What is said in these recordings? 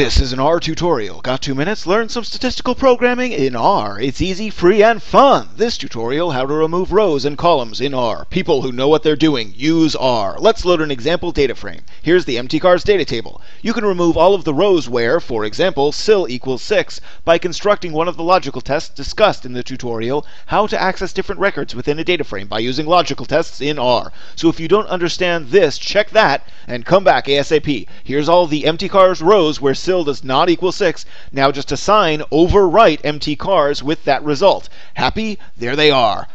This is an R tutorial. Got two minutes? Learn some statistical programming in R. It's easy, free, and fun. This tutorial, how to remove rows and columns in R. People who know what they're doing, use R. Let's load an example data frame. Here's the mtcars data table. You can remove all of the rows where, for example, cyl equals 6 by constructing one of the logical tests discussed in the tutorial, how to access different records within a data frame by using logical tests in R. So if you don't understand this, check that and come back ASAP. Here's all the mtcars rows where cyl does not equal 6. Now just assign overwrite mtcars with that result. Happy? There they are.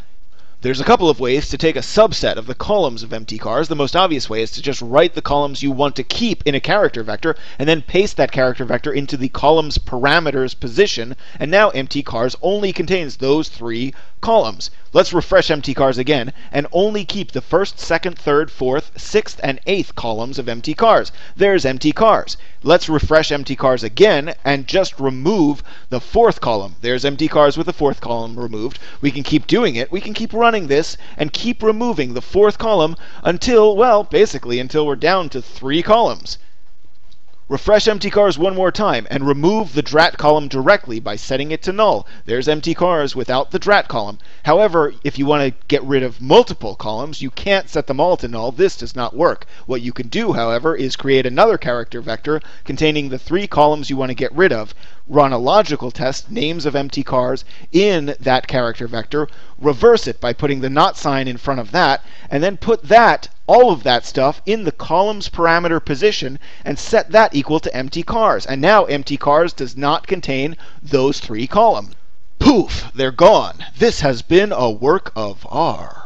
There's a couple of ways to take a subset of the columns of mtcars. The most obvious way is to just write the columns you want to keep in a character vector and then paste that character vector into the column's parameters position, and now mtcars only contains those three columns. Let's refresh mtcars again and only keep the first, second, third, fourth, sixth, and eighth columns of mtcars. There's mtcars. Let's refresh mtcars again and just remove the fourth column. There's mtcars with the fourth column removed. We can keep doing it. We can keep running this and keep removing the fourth column until, well, basically until we're down to three columns. Refresh mtcars one more time and remove the drat column directly by setting it to null. There's mtcars without the drat column. However, if you want to get rid of multiple columns, you can't set them all to null. This does not work. What you can do, however, is create another character vector containing the three columns you want to get rid of, run a logical test, names of mtcars, in that character vector, reverse it by putting the not sign in front of that, and then put that all of that stuff in the columns parameter position and set that equal to mtcars. And now mtcars does not contain those three columns. Poof, they're gone. This has been a work of R.